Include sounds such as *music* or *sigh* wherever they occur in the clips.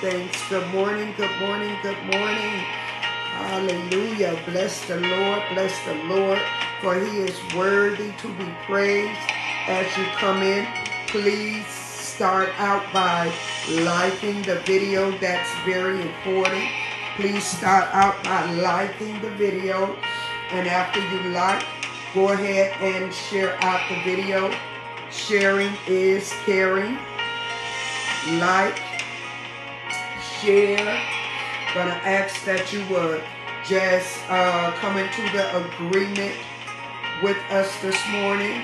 thanks. Good morning, good morning, good morning. Hallelujah. Bless the Lord, bless the Lord, for he is worthy to be praised. As you come in, please start out by liking the video. That's very important. Please start out by liking the video. And after you like, go ahead and share out the video. Sharing is caring. Like, share. Gonna ask that you would just uh, come into the agreement with us this morning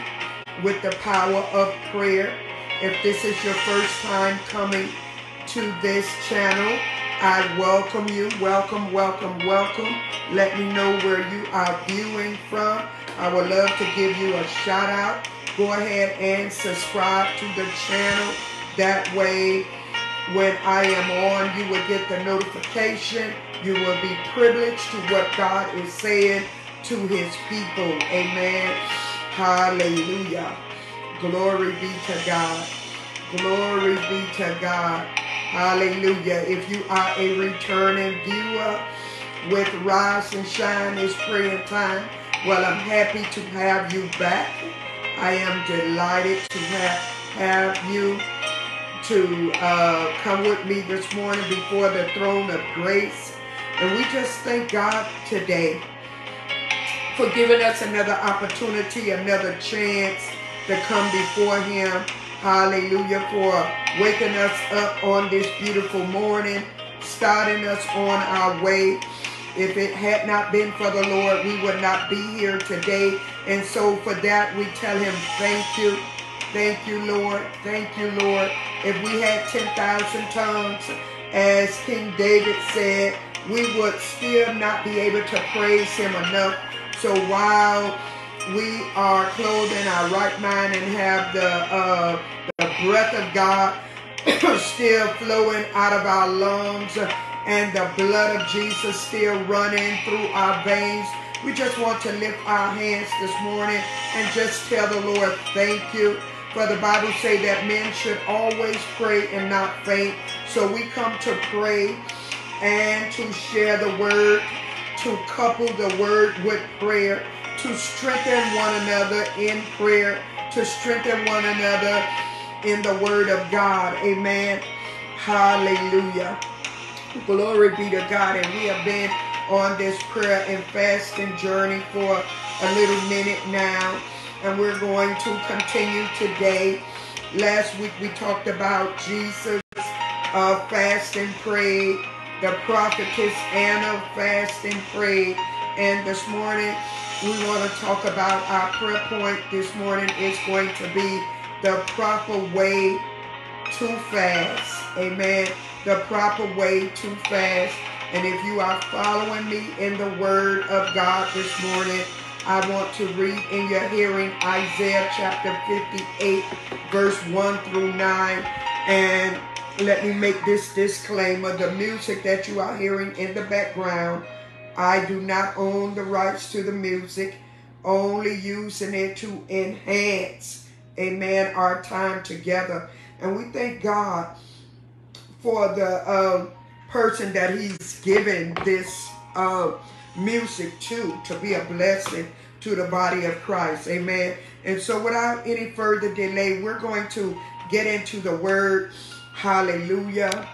with the power of prayer. If this is your first time coming to this channel, I welcome you. Welcome, welcome, welcome. Let me know where you are viewing from. I would love to give you a shout out. Go ahead and subscribe to the channel. That way, when I am on, you will get the notification. You will be privileged to what God is saying to his people. Amen. Hallelujah. Glory be to God. Glory be to God. Hallelujah. If you are a returning viewer with Rise and Shine is prayer time, well, I'm happy to have you back. I am delighted to have, have you to uh, come with me this morning before the throne of grace. And we just thank God today for giving us another opportunity, another chance to come before him. Hallelujah. For waking us up on this beautiful morning, starting us on our way. If it had not been for the Lord, we would not be here today. And so for that, we tell him thank you. Thank you, Lord. Thank you, Lord. If we had 10,000 tongues, as King David said, we would still not be able to praise him enough. So while we are clothed in our right mind and have the, uh, the breath of God *coughs* still flowing out of our lungs and the blood of Jesus still running through our veins, we just want to lift our hands this morning and just tell the Lord, thank you. For the Bible say that men should always pray and not faint. So we come to pray and to share the word, to couple the word with prayer, to strengthen one another in prayer, to strengthen one another in the word of God. Amen. Hallelujah. Glory be to God. And we have been on this prayer and fasting journey for a little minute now and we're going to continue today. Last week we talked about Jesus uh, fast and prayed, the prophetess Anna fast and prayed, and this morning we want to talk about our prayer point this morning is going to be the proper way to fast. Amen. The proper way to fast. And if you are following me in the word of God this morning, I want to read in your hearing Isaiah chapter 58, verse 1 through 9. And let me make this disclaimer. The music that you are hearing in the background, I do not own the rights to the music, only using it to enhance, amen, our time together. And we thank God for the uh, person that he's given this uh, music too, to be a blessing to the body of Christ. Amen. And so without any further delay, we're going to get into the word. Hallelujah.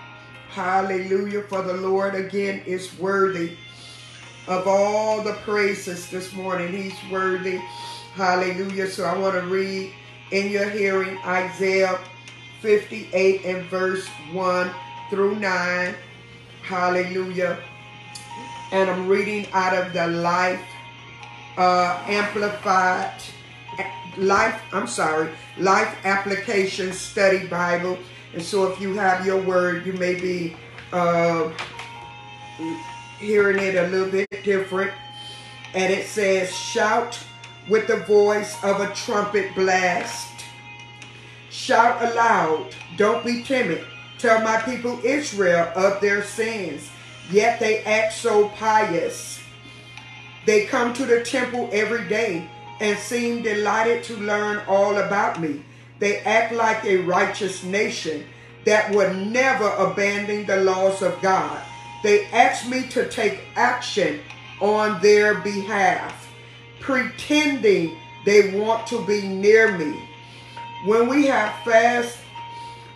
Hallelujah. For the Lord again is worthy of all the praises this morning. He's worthy. Hallelujah. So I want to read in your hearing Isaiah 58 and verse 1 through 9. Hallelujah and I'm reading out of the Life uh, Amplified Life. I'm sorry, Life Application Study Bible. And so, if you have your word, you may be uh, hearing it a little bit different. And it says, "Shout with the voice of a trumpet blast. Shout aloud. Don't be timid. Tell my people Israel of their sins." Yet they act so pious. They come to the temple every day and seem delighted to learn all about me. They act like a righteous nation. that would never abandon the laws of God. They ask me to take action on their behalf, pretending they want to be near me. When we have fast,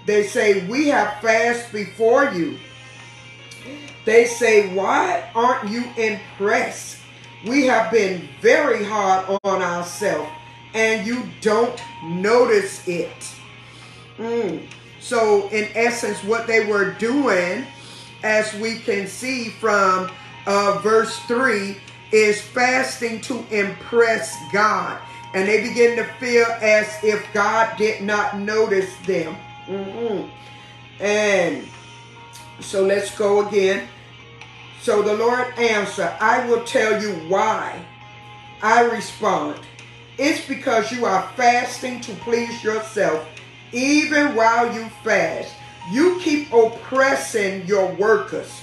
they say, We have fast before you. They say, Why aren't you impressed? We have been very hard on ourselves and you don't notice it. Mm. So, in essence, what they were doing, as we can see from uh, verse 3, is fasting to impress God. And they begin to feel as if God did not notice them. Mm-hmm. And so let's go again. So the Lord answered, I will tell you why. I respond, it's because you are fasting to please yourself, even while you fast. You keep oppressing your workers.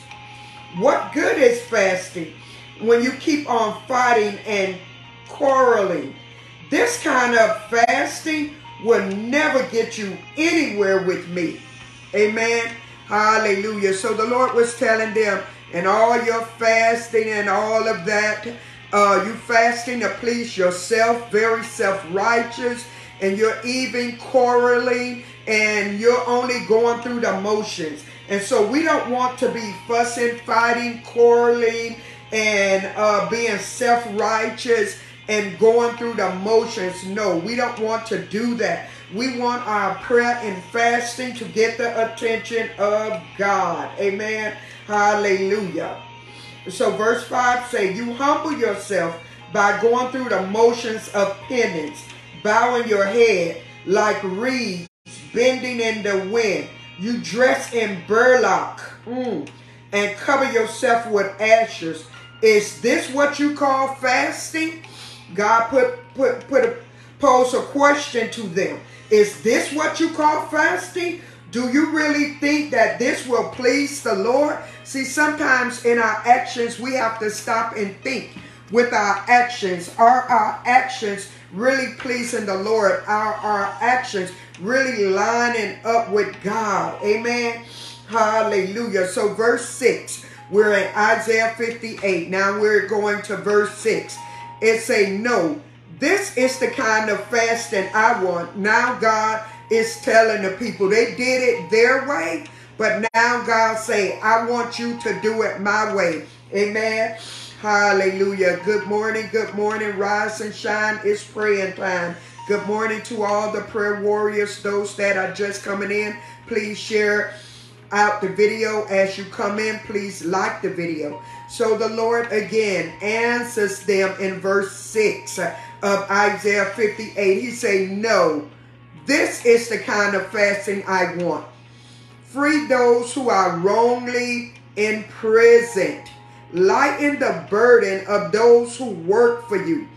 What good is fasting when you keep on fighting and quarreling? This kind of fasting will never get you anywhere with me. Amen. Hallelujah. So the Lord was telling them, and all your fasting and all of that, uh, you fasting to please yourself, very self-righteous, and you're even quarreling, and you're only going through the motions. And so we don't want to be fussing, fighting, quarreling, and uh, being self-righteous and going through the motions. No, we don't want to do that. We want our prayer and fasting to get the attention of God. Amen. Hallelujah. So verse 5 say, You humble yourself by going through the motions of penance, bowing your head like reeds bending in the wind. You dress in burlap mm, and cover yourself with ashes. Is this what you call fasting? God put put put a pose a question to them. Is this what you call fasting? Do you really think that this will please the Lord? See, sometimes in our actions, we have to stop and think with our actions. Are our actions really pleasing the Lord? Are our actions really lining up with God? Amen. Hallelujah. So, verse 6, we're in Isaiah 58. Now we're going to verse 6. It say, No, this is the kind of fasting I want. Now, God is telling the people they did it their way, but now God say, I want you to do it my way. Amen. Hallelujah. Good morning. Good morning. Rise and shine. It's praying time. Good morning to all the prayer warriors, those that are just coming in. Please share out the video as you come in. Please like the video. So the Lord again answers them in verse 6 of Isaiah 58. He say, no, this is the kind of fasting I want. Free those who are wrongly imprisoned. Lighten the burden of those who work for you.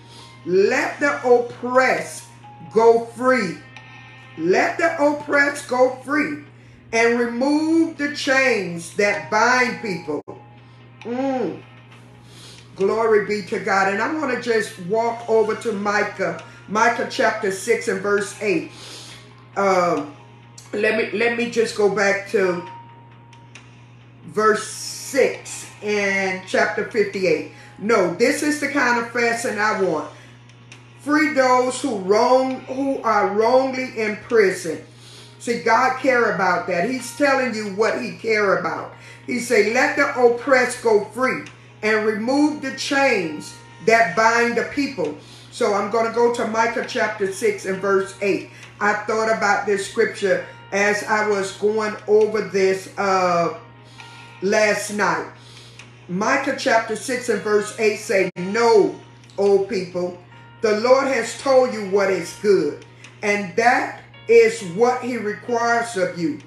Let the oppressed go free. Let the oppressed go free and remove the chains that bind people. Mm. Glory be to God. And I want to just walk over to Micah, Micah chapter 6 and verse 8. Um, let me let me just go back to verse 6 in chapter 58. No, this is the kind of fasting I want. Free those who wrong who are wrongly imprisoned. See, God care about that. He's telling you what he care about. He say, let the oppressed go free and remove the chains that bind the people. So I'm going to go to Micah chapter 6 and verse 8. I thought about this scripture as I was going over this uh, last night. Micah chapter 6 and verse 8 say, No, old people, the Lord has told you what is good, and that is what he requires of you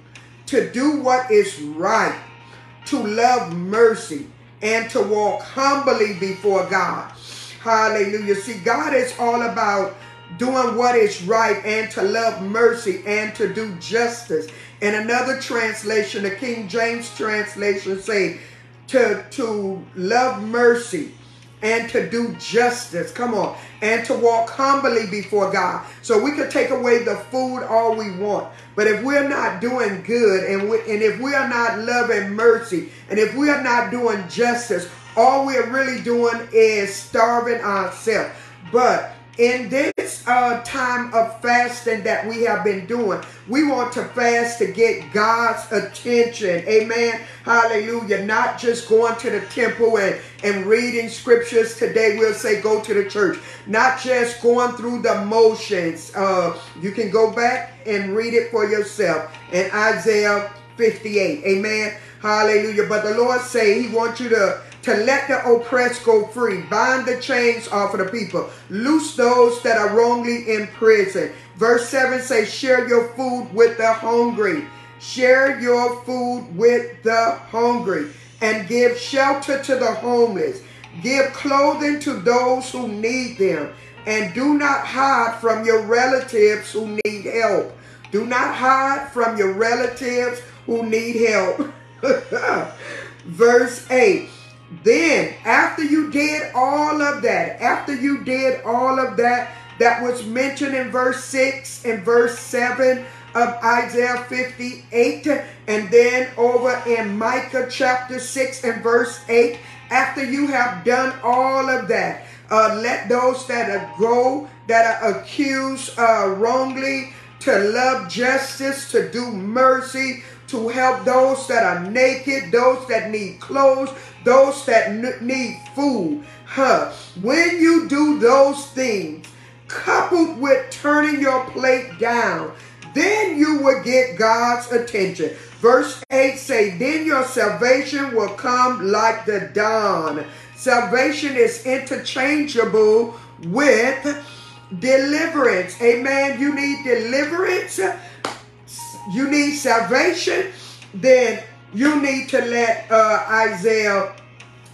to do what is right, to love mercy, and to walk humbly before God. Hallelujah. See, God is all about doing what is right and to love mercy and to do justice. In another translation, the King James translation say to, to love mercy and to do justice. Come on. And to walk humbly before God. So we could take away the food all we want. But if we're not doing good and, we, and if we are not loving mercy and if we are not doing justice, all we're really doing is starving ourselves. But in this uh, time of fasting that we have been doing, we want to fast to get God's attention. Amen. Hallelujah. Not just going to the temple and, and reading scriptures. Today we'll say go to the church. Not just going through the motions. Uh, you can go back and read it for yourself in Isaiah 58. Amen. Hallelujah. But the Lord say he wants you to to let the oppressed go free, bind the chains off of the people, loose those that are wrongly in prison. Verse 7 says, Share your food with the hungry. Share your food with the hungry and give shelter to the homeless. Give clothing to those who need them. And do not hide from your relatives who need help. Do not hide from your relatives who need help. *laughs* Verse 8 then, after you did all of that, after you did all of that, that was mentioned in verse 6 and verse 7 of Isaiah 58, and then over in Micah chapter 6 and verse 8, after you have done all of that, uh, let those that are go, that are accused uh, wrongly, to love justice, to do mercy, to help those that are naked, those that need clothes, those that need food. Huh. When you do those things, coupled with turning your plate down, then you will get God's attention. Verse 8 say, Then your salvation will come like the dawn. Salvation is interchangeable with deliverance. Amen. You need deliverance. You need salvation. Then you need to let uh, Isaiah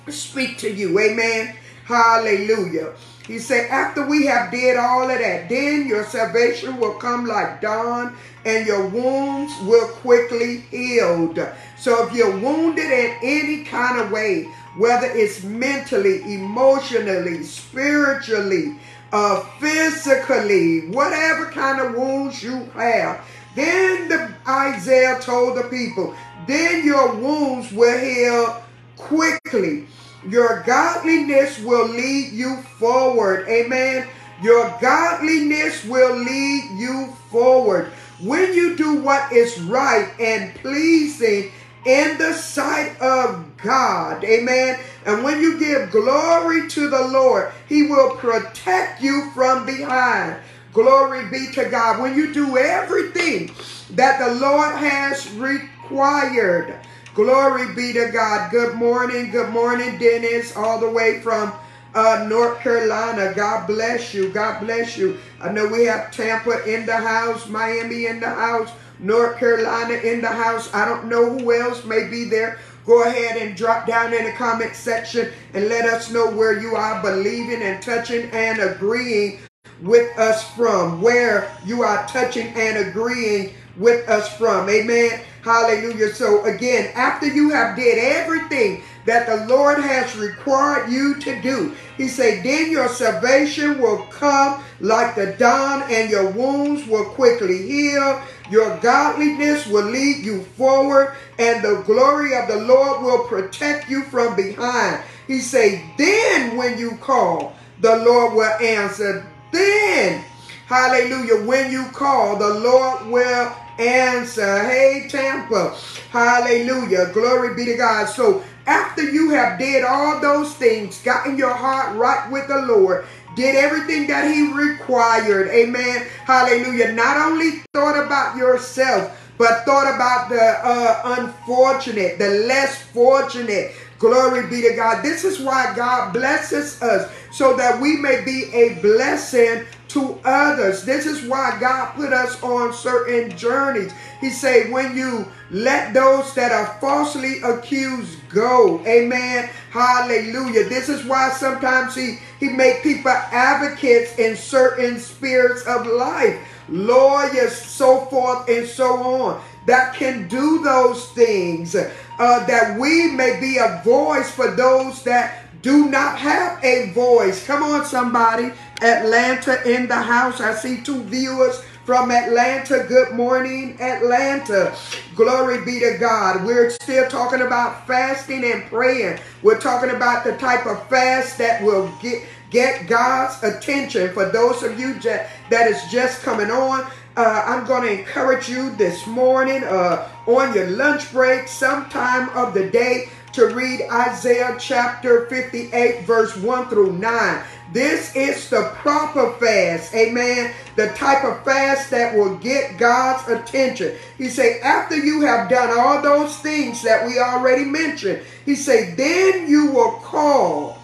speak to you. Amen. Hallelujah. He said, after we have did all of that, then your salvation will come like dawn and your wounds will quickly healed. So if you're wounded in any kind of way, whether it's mentally, emotionally, spiritually, uh, physically, whatever kind of wounds you have, then the Isaiah told the people, then your wounds will heal quickly. Your godliness will lead you forward. Amen. Your godliness will lead you forward. When you do what is right and pleasing in the sight of God. Amen. And when you give glory to the Lord, He will protect you from behind. Glory be to God. When you do everything that the Lord has required, glory be to God. Good morning. Good morning, Dennis, all the way from uh, North Carolina. God bless you. God bless you. I know we have Tampa in the house, Miami in the house, North Carolina in the house. I don't know who else may be there. Go ahead and drop down in the comment section and let us know where you are believing and touching and agreeing with us from, where you are touching and agreeing with us from. Amen. Hallelujah. So again, after you have did everything that the Lord has required you to do, he said, then your salvation will come like the dawn and your wounds will quickly heal. Your godliness will lead you forward and the glory of the Lord will protect you from behind. He said, then when you call, the Lord will answer. Then, hallelujah, when you call, the Lord will answer. Hey, Tampa, hallelujah, glory be to God. So, after you have did all those things, gotten your heart right with the Lord, did everything that he required, amen, hallelujah, not only thought about yourself, but thought about the uh, unfortunate, the less fortunate, Glory be to God. This is why God blesses us so that we may be a blessing to others. This is why God put us on certain journeys. He said, when you let those that are falsely accused go. Amen. Hallelujah. This is why sometimes he, he make people advocates in certain spirits of life. Lawyers, so forth and so on that can do those things, uh, that we may be a voice for those that do not have a voice. Come on, somebody. Atlanta in the house. I see two viewers from Atlanta. Good morning, Atlanta. Glory be to God. We're still talking about fasting and praying. We're talking about the type of fast that will get get God's attention. For those of you that is just coming on, uh, I'm going to encourage you this morning uh, on your lunch break, sometime of the day, to read Isaiah chapter 58, verse 1 through 9. This is the proper fast, amen. The type of fast that will get God's attention. He say, after you have done all those things that we already mentioned, he say, then you will call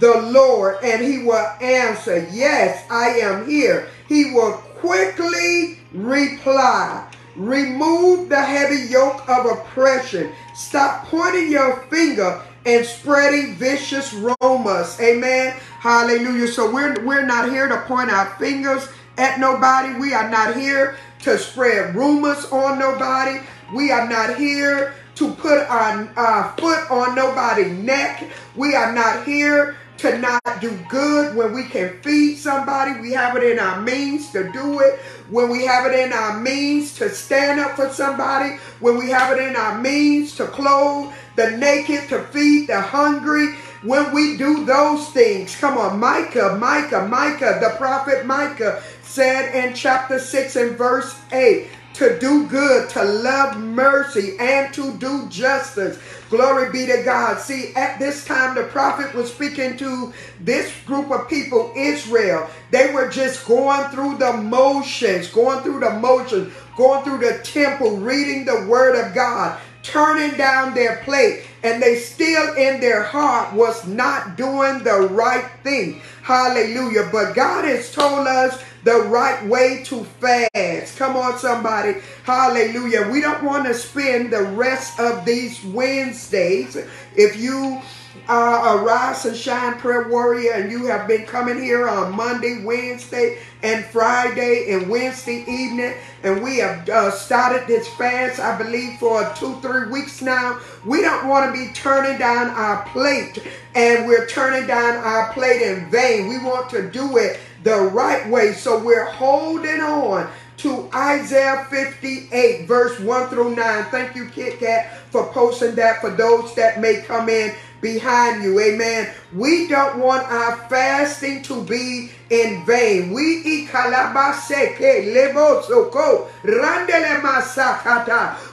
the Lord and he will answer, yes, I am here. He will quickly reply. Remove the heavy yoke of oppression. Stop pointing your finger and spreading vicious rumors. Amen. Hallelujah. So we're we're not here to point our fingers at nobody. We are not here to spread rumors on nobody. We are not here to put our, our foot on nobody's neck. We are not here to not do good when we can feed somebody. We have it in our means to do it. When we have it in our means to stand up for somebody. When we have it in our means to clothe the naked, to feed the hungry. When we do those things, come on, Micah, Micah, Micah, the prophet Micah said in chapter 6 and verse 8, to do good, to love mercy, and to do justice. Glory be to God. See, at this time, the prophet was speaking to this group of people, Israel. They were just going through the motions, going through the motions, going through the temple, reading the word of God, turning down their plate, and they still in their heart was not doing the right thing. Hallelujah. But God has told us the right way to fast. Come on, somebody. Hallelujah. We don't want to spend the rest of these Wednesdays. If you are a Rise and Shine Prayer Warrior and you have been coming here on Monday, Wednesday, and Friday and Wednesday evening, and we have uh, started this fast, I believe, for two, three weeks now. We don't want to be turning down our plate, and we're turning down our plate in vain. We want to do it the right way. So we're holding on to Isaiah 58, verse 1 through 9. Thank you, Kit Kat, for posting that for those that may come in behind you. Amen. We don't want our fasting to be in vain. We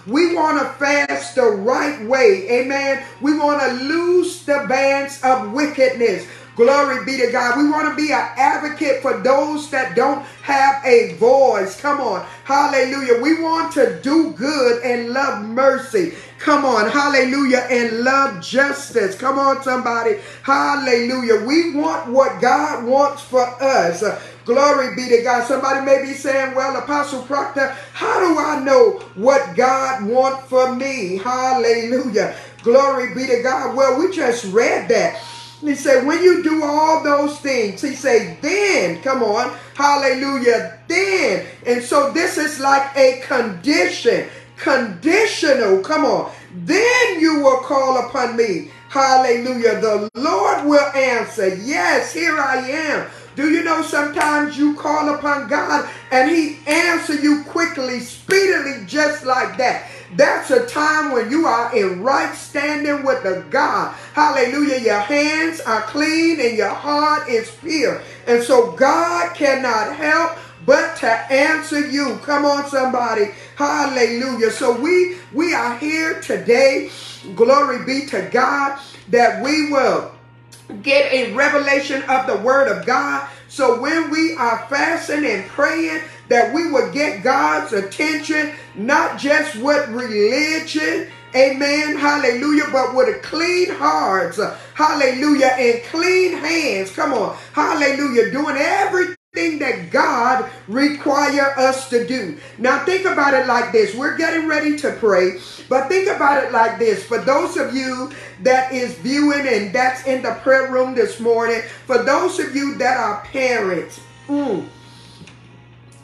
We want to fast the right way. Amen. We want to loose the bands of wickedness. Glory be to God. We want to be an advocate for those that don't have a voice. Come on. Hallelujah. We want to do good and love mercy. Come on. Hallelujah. And love justice. Come on, somebody. Hallelujah. We want what God wants for us. Glory be to God. Somebody may be saying, well, Apostle Proctor, how do I know what God wants for me? Hallelujah. Glory be to God. Well, we just read that. He said, when you do all those things, he said, then, come on, hallelujah, then. And so this is like a condition, conditional, come on. Then you will call upon me. Hallelujah. The Lord will answer, yes, here I am. Do you know sometimes you call upon God and he answer you quickly, speedily, just like when you are in right standing with the God. Hallelujah. Your hands are clean and your heart is pure. And so God cannot help but to answer you. Come on, somebody. Hallelujah. So we we are here today. Glory be to God that we will get a revelation of the word of God. So when we are fasting and praying, that we would get God's attention, not just with religion, amen, hallelujah, but with a clean hearts, hallelujah, and clean hands. Come on, hallelujah, doing everything that God require us to do. Now think about it like this. We're getting ready to pray, but think about it like this. For those of you that is viewing and that's in the prayer room this morning, for those of you that are parents, mm,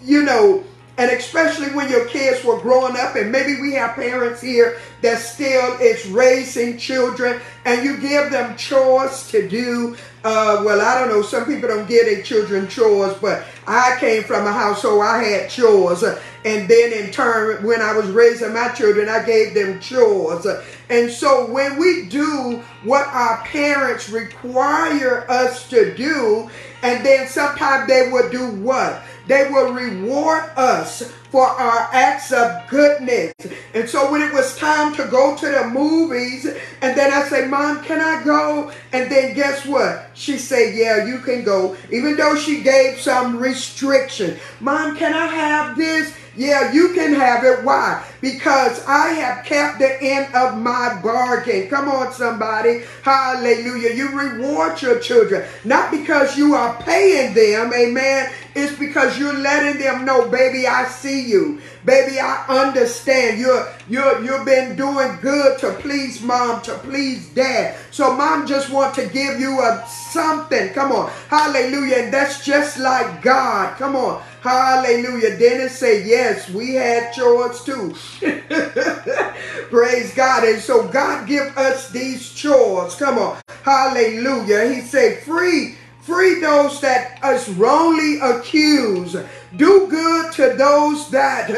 you know, and especially when your kids were growing up, and maybe we have parents here that still is raising children, and you give them chores to do. Uh, well, I don't know. Some people don't give their children chores, but I came from a household I had chores, and then in turn, when I was raising my children, I gave them chores. And so when we do what our parents require us to do, and then sometimes they will do what? They will reward us for our acts of goodness. And so when it was time to go to the movies, and then I say, Mom, can I go? And then guess what? She said, Yeah, you can go. Even though she gave some restriction. Mom, can I have this? Yeah, you can have it. Why? Because I have kept the end of my bargain. Come on, somebody. Hallelujah. You reward your children, not because you are paying them, amen. It's because you're letting them know, baby, I see you. Baby, I understand. You're, you're, you've been doing good to please mom, to please dad. So mom just want to give you a something. Come on. Hallelujah. And that's just like God. Come on. Hallelujah. Dennis say, yes, we had chores too. *laughs* Praise God. And so God give us these chores. Come on. Hallelujah. He said, free, free those that us wrongly accuse. Do good to those that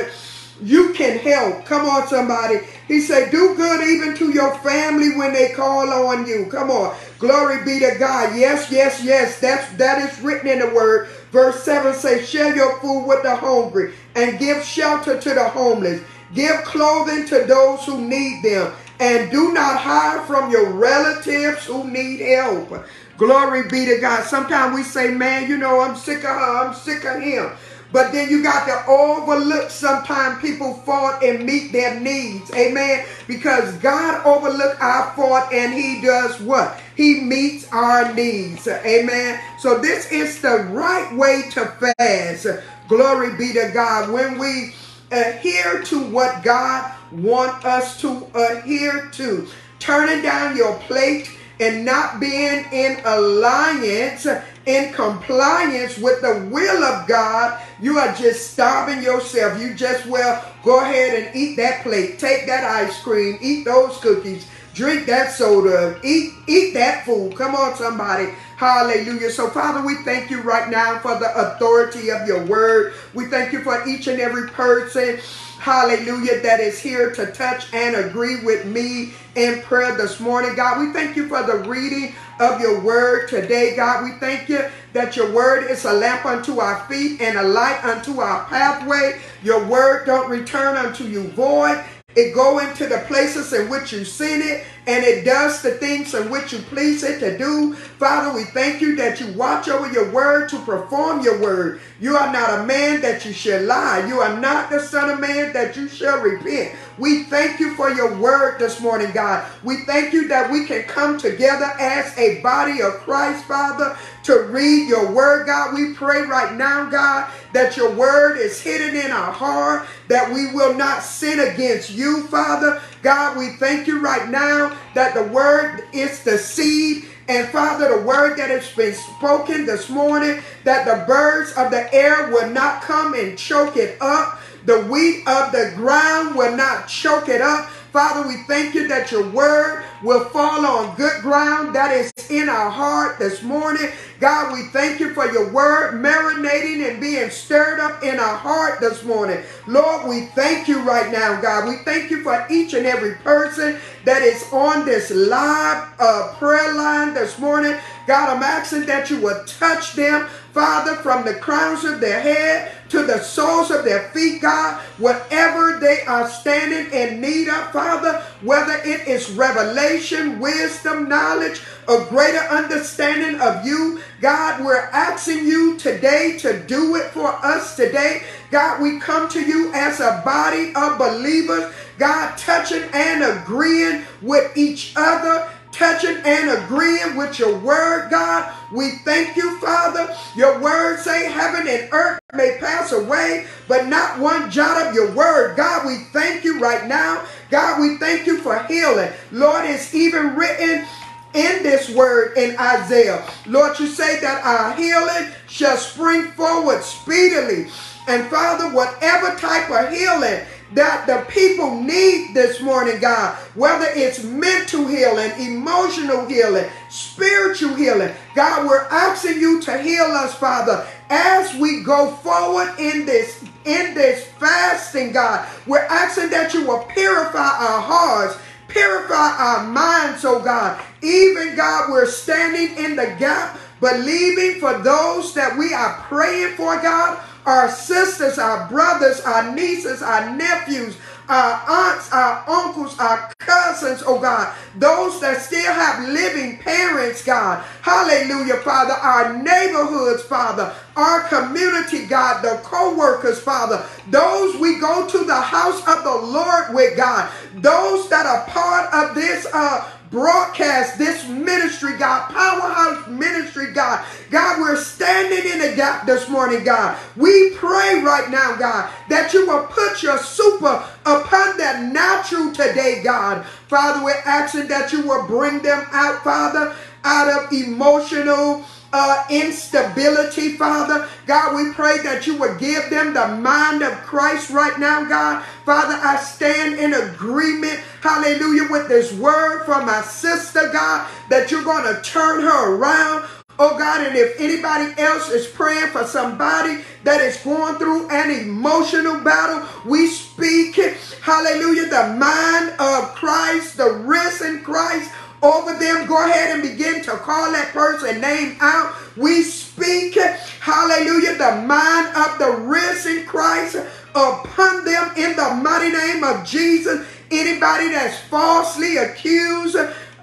you can help. Come on, somebody. He said, do good even to your family when they call on you. Come on. Glory be to God. Yes, yes, yes. That's that is written in the word. Verse 7 says, Share your food with the hungry and give shelter to the homeless. Give clothing to those who need them. And do not hide from your relatives who need help. Glory be to God. Sometimes we say, Man, you know, I'm sick of her. I'm sick of him. But then you got to overlook sometimes people fault and meet their needs. Amen. Because God overlook our fault and he does what? He meets our needs. Amen. So this is the right way to fast. Glory be to God. When we adhere to what God want us to adhere to, turning down your plate and not being in alliance, in compliance with the will of God, you are just starving yourself. You just well go ahead and eat that plate, take that ice cream, eat those cookies, drink that soda, eat eat that food. Come on, somebody. Hallelujah. So, Father, we thank you right now for the authority of your word. We thank you for each and every person hallelujah, that is here to touch and agree with me in prayer this morning. God, we thank you for the reading of your word today, God. We thank you that your word is a lamp unto our feet and a light unto our pathway. Your word don't return unto you void. It go into the places in which you send it, and it does the things in which you please it to do. Father, we thank you that you watch over your word to perform your word. You are not a man that you shall lie. You are not the son of man that you shall repent. We thank you for your word this morning, God. We thank you that we can come together as a body of Christ, Father, to read your word, God. We pray right now, God, that your word is hidden in our heart, that we will not sin against you, Father. God, we thank you right now that the word is the seed. And Father, the word that has been spoken this morning, that the birds of the air will not come and choke it up. The wheat of the ground will not choke it up. Father, we thank you that your word will fall on good ground that is in our heart this morning. God, we thank you for your word marinating and being stirred up in our heart this morning. Lord, we thank you right now, God. We thank you for each and every person that is on this live uh, prayer line this morning. God, I'm asking that you will touch them, Father, from the crowns of their head to the soles of their feet, God, whatever they are standing in need of, Father, whether it is revelation, wisdom, knowledge, a greater understanding of you, God, we're asking you today to do it for us today. God, we come to you as a body of believers, God, touching and agreeing with each other touching and agreeing with your word, God. We thank you, Father. Your word say heaven and earth may pass away, but not one jot of your word. God, we thank you right now. God, we thank you for healing. Lord, it's even written in this word in Isaiah. Lord, you say that our healing shall spring forward speedily. And Father, whatever type of healing that the people need this morning, God, whether it's mental healing, emotional healing, spiritual healing, God, we're asking you to heal us, Father, as we go forward in this in this fasting, God. We're asking that you will purify our hearts, purify our minds, oh God. Even God, we're standing in the gap, believing for those that we are praying for, God our sisters, our brothers, our nieces, our nephews, our aunts, our uncles, our cousins, oh God, those that still have living parents, God. Hallelujah, Father. Our neighborhoods, Father. Our community, God. The co workers, Father. Those we go to the house of the Lord with, God. Those that are part of this, uh, broadcast this ministry, God, powerhouse ministry, God. God, we're standing in a gap this morning, God. We pray right now, God, that you will put your super upon that natural today, God. Father, we're asking that you will bring them out, Father, out of emotional uh, instability, Father. God, we pray that you would give them the mind of Christ right now, God. Father, I stand in agreement, hallelujah, with this word from my sister, God, that you're going to turn her around. Oh God, and if anybody else is praying for somebody that is going through an emotional battle, we speak, it, hallelujah, the mind of Christ, the risen Christ over them. Go ahead and begin to call that person name out. We speak, hallelujah, the mind of the risen Christ upon them in the mighty name of Jesus. Anybody that's falsely accused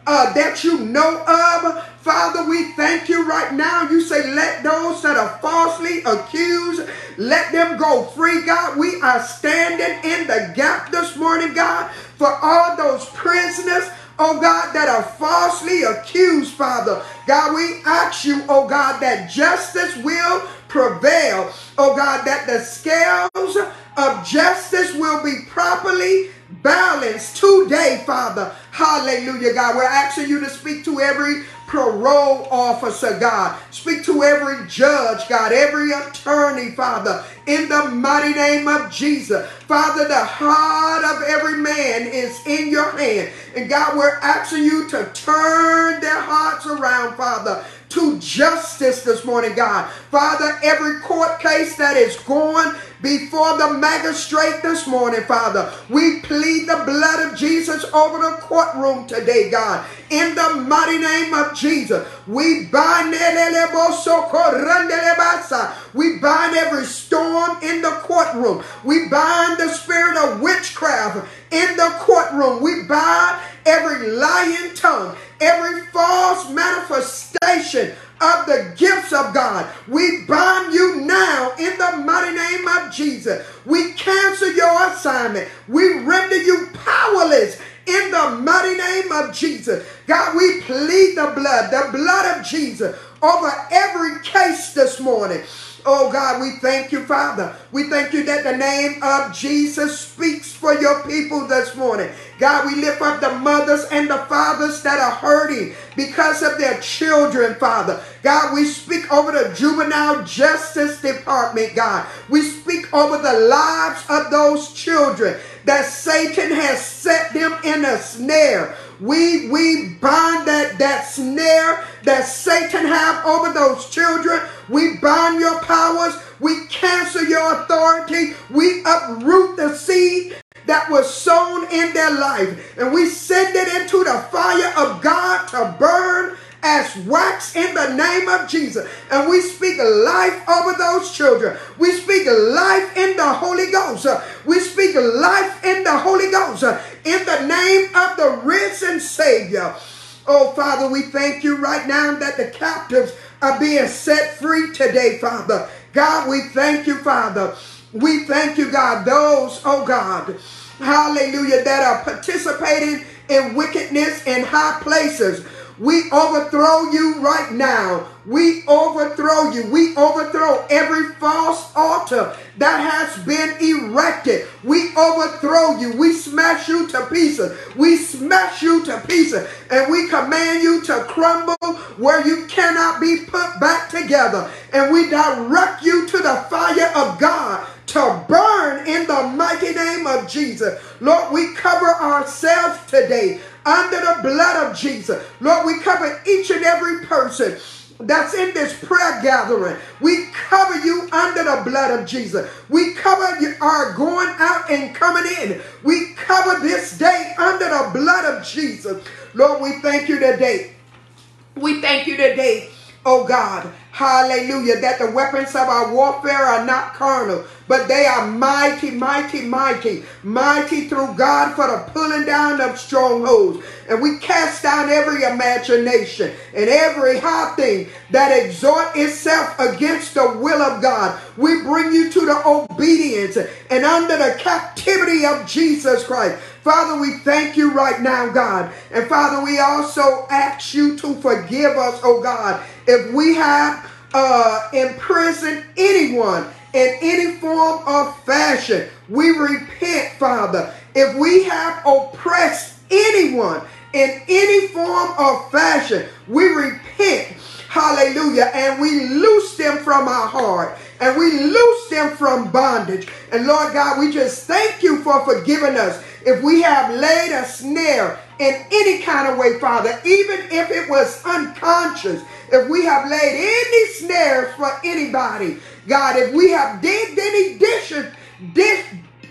uh, that you know of, Father, we thank you right now. You say, let those that are falsely accused, let them go free, God. We are standing in the gap this morning, God, for all those prisoners oh God, that are falsely accused, Father. God, we ask you, oh God, that justice will prevail. Oh God, that the scales of justice will be properly balanced today, Father. Hallelujah, God. We're asking you to speak to every parole officer, God. Speak to every judge, God, every attorney, Father, in the mighty name of Jesus. Father, the heart of every man is in your hand. And God, we're asking you to turn their hearts around, Father to justice this morning, God. Father, every court case that is going before the magistrate this morning, Father, we plead the blood of Jesus over the courtroom today, God. In the mighty name of Jesus, we bind we bind every storm in the courtroom. We bind the spirit of witchcraft in the courtroom. We bind every lying tongue, every false manifestation of the gifts of God. We bind you now in the mighty name of Jesus. We cancel your assignment. We render you powerless in the mighty name of Jesus. God, we plead the blood, the blood of Jesus over every case this morning. Oh God, we thank you, Father. We thank you that the name of Jesus speaks for your people this morning. God, we lift up the mothers and the fathers that are hurting because of their children, Father. God, we speak over the juvenile justice department, God. We speak over the lives of those children that Satan has set them in a snare. We we bind that, that snare that Satan have over those children. We bind your powers. We cancel your authority. We uproot the seed that was sown in their life. And we send it into the fire of God to burn as wax in the name of Jesus. And we speak life over those children. We speak life in the Holy Ghost. We speak life in the Holy Ghost in the name of the risen Savior. Oh, Father, we thank you right now that the captives are being set free today, Father. God, we thank you, Father. We thank you, God, those, oh God, hallelujah, that are participating in wickedness in high places. We overthrow you right now. We overthrow you. We overthrow every false altar that has been erected. We overthrow you. We smash you to pieces. We smash you to pieces. And we command you to crumble where you cannot be put back together. And we direct you to the fire of God to burn in the mighty name of Jesus. Lord, we cover ourselves today under the blood of Jesus. Lord, we cover each and every person that's in this prayer gathering. We cover you under the blood of Jesus. We cover you, our going out and coming in. We cover this day under the blood of Jesus. Lord, we thank you today. We thank you today, oh God. Hallelujah. That the weapons of our warfare are not carnal, but they are mighty, mighty, mighty, mighty through God for the pulling down of strongholds. And we cast down every imagination and every high thing that exhort itself against the will of God. We bring you to the obedience and under the captivity of Jesus Christ. Father, we thank you right now, God. And Father, we also ask you to forgive us, oh God, if we have uh, imprisoned anyone in any form or fashion. We repent, Father. If we have oppressed anyone in any form or fashion, we repent. Hallelujah. And we loose them from our heart and we loose them from bondage. And Lord God, we just thank you for forgiving us. If we have laid a snare in any kind of way, Father, even if it was unconscious, if we have laid any snares for anybody, God, if we have digged any dishes, dish,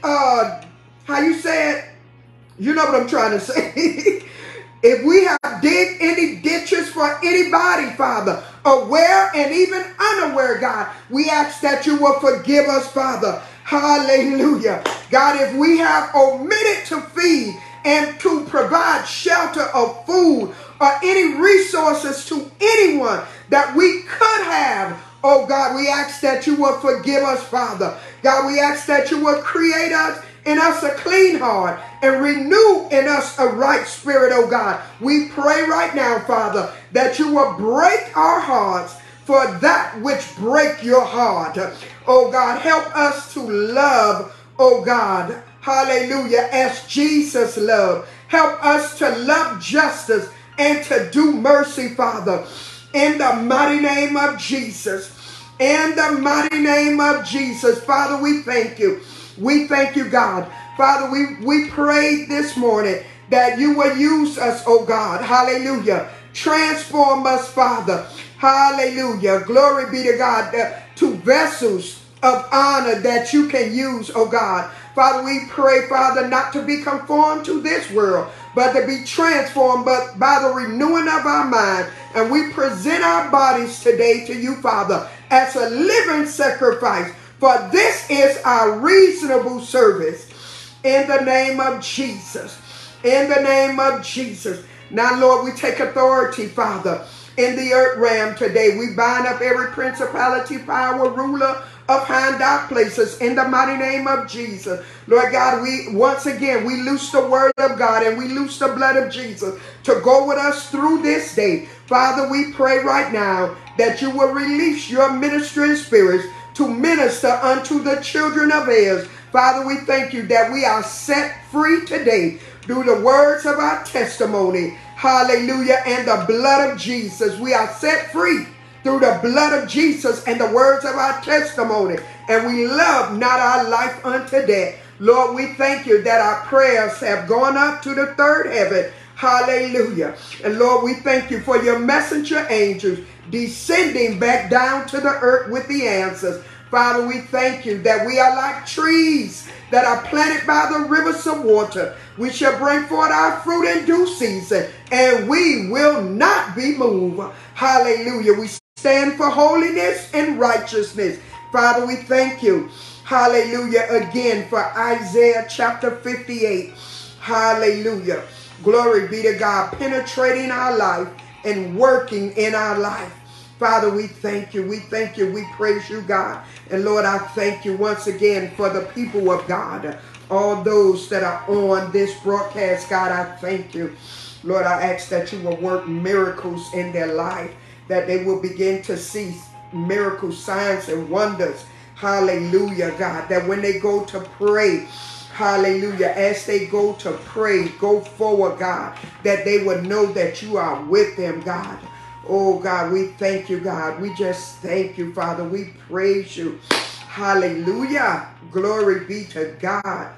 uh, how you say it? You know what I'm trying to say. *laughs* if we have digged any ditches for anybody, Father, aware and even unaware, God, we ask that you will forgive us, Father. Hallelujah. God, if we have omitted to feed and to provide shelter of food or any resources to anyone that we could have Oh God, we ask that you will forgive us, Father. God, we ask that you will create us in us a clean heart and renew in us a right spirit, oh God. We pray right now, Father, that you will break our hearts for that which break your heart. Oh God, help us to love, oh God, hallelujah, as Jesus loved. Help us to love justice and to do mercy, Father. In the mighty name of Jesus. In the mighty name of Jesus, Father, we thank you. We thank you, God. Father, we, we prayed this morning that you will use us, oh God. Hallelujah. Transform us, Father. Hallelujah. Glory be to God. Uh, to vessels of honor that you can use, oh God. Father, we pray, Father, not to be conformed to this world, but to be transformed but by the renewing of our mind. And we present our bodies today to you, Father, as a living sacrifice. For this is our reasonable service. In the name of Jesus. In the name of Jesus. Now, Lord, we take authority, Father, in the earth realm today. We bind up every principality, power, ruler of high dark places in the mighty name of Jesus. Lord God, we once again we loose the word of God and we loose the blood of Jesus to go with us through this day. Father, we pray right now that you will release your ministering spirits to minister unto the children of Israel. Father, we thank you that we are set free today through the words of our testimony. Hallelujah. And the blood of Jesus. We are set free through the blood of Jesus and the words of our testimony. And we love not our life unto death. Lord, we thank you that our prayers have gone up to the third heaven. Hallelujah. And Lord, we thank you for your messenger angels descending back down to the earth with the answers. Father, we thank you that we are like trees that are planted by the rivers of water. We shall bring forth our fruit in due season, and we will not be moved. Hallelujah. We stand for holiness and righteousness. Father, we thank you. Hallelujah. Again for Isaiah chapter 58. Hallelujah. Glory be to God, penetrating our life and working in our life. Father, we thank you. We thank you. We praise you, God. And Lord, I thank you once again for the people of God. All those that are on this broadcast, God, I thank you. Lord, I ask that you will work miracles in their life that they will begin to see miracle signs and wonders. Hallelujah, God. That when they go to pray, hallelujah, as they go to pray, go forward, God, that they will know that you are with them, God. Oh, God, we thank you, God. We just thank you, Father. We praise you. Hallelujah. Glory be to God.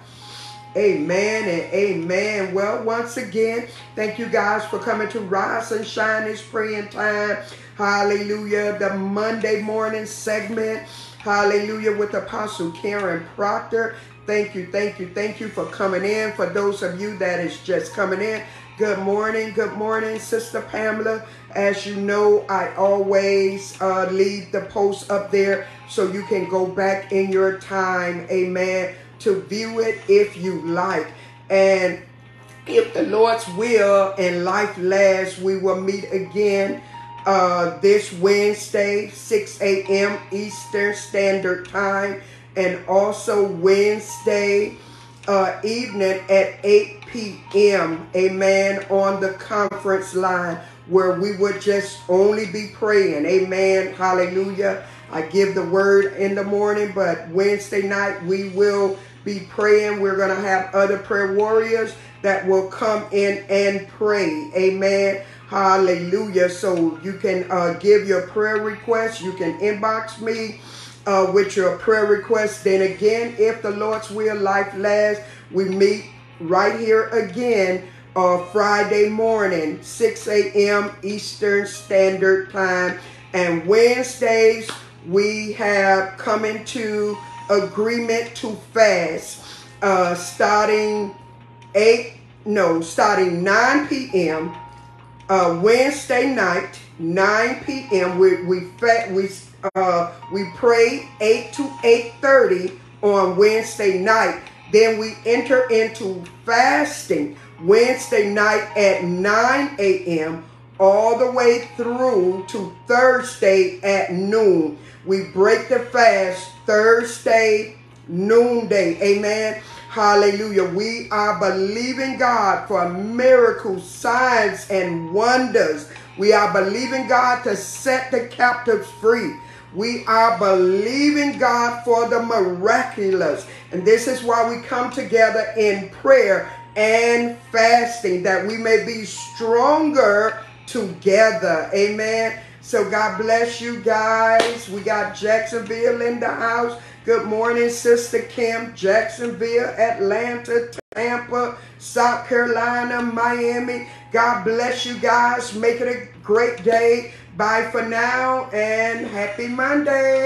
Amen and amen. Well, once again, thank you guys for coming to Rise and Shine this praying time. Hallelujah. The Monday morning segment. Hallelujah. With Apostle Karen Proctor. Thank you, thank you, thank you for coming in. For those of you that is just coming in, good morning, good morning, Sister Pamela. As you know, I always uh, leave the post up there so you can go back in your time, amen, to view it if you like. And if the Lord's will and life lasts, we will meet again uh, this Wednesday, 6 a.m. Eastern Standard Time, and also Wednesday uh, evening at 8 p.m. Amen. On the conference line where we would just only be praying. Amen. Hallelujah. I give the word in the morning, but Wednesday night we will be praying. We're going to have other prayer warriors that will come in and pray. Amen. Hallelujah. So you can uh, give your prayer requests. You can inbox me uh, with your prayer requests. Then again, if the Lord's will, life lasts, we meet right here again uh, Friday morning, 6 a.m. Eastern Standard Time. And Wednesdays, we have coming into agreement to fast uh, starting 8, no, starting 9 p.m. Uh, Wednesday night, 9 p.m. We we we uh, we pray 8 to 8:30 on Wednesday night. Then we enter into fasting Wednesday night at 9 a.m. all the way through to Thursday at noon. We break the fast Thursday noonday. Amen. Hallelujah. We are believing God for miracles, signs, and wonders. We are believing God to set the captives free. We are believing God for the miraculous. And this is why we come together in prayer and fasting that we may be stronger together. Amen. So God bless you guys. We got Jacksonville in the house. Good morning, Sister Kim. Jacksonville, Atlanta, Tampa, South Carolina, Miami. God bless you guys. Make it a great day. Bye for now and happy Monday.